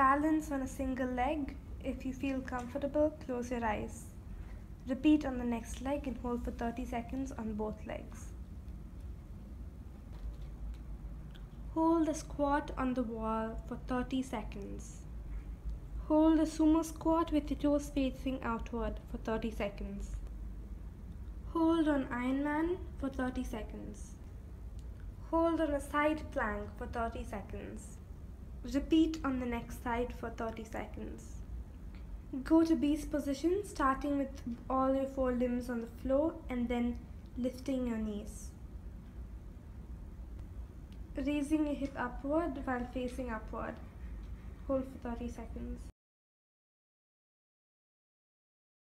Balance on a single leg. If you feel comfortable, close your eyes. Repeat on the next leg and hold for 30 seconds on both legs. Hold a squat on the wall for 30 seconds. Hold a sumo squat with your toes facing outward for 30 seconds. Hold on Ironman for 30 seconds. Hold on a side plank for 30 seconds. Repeat on the next side for 30 seconds. Go to beast position starting with all your four limbs on the floor and then lifting your knees. Raising your hip upward while facing upward. Hold for 30 seconds.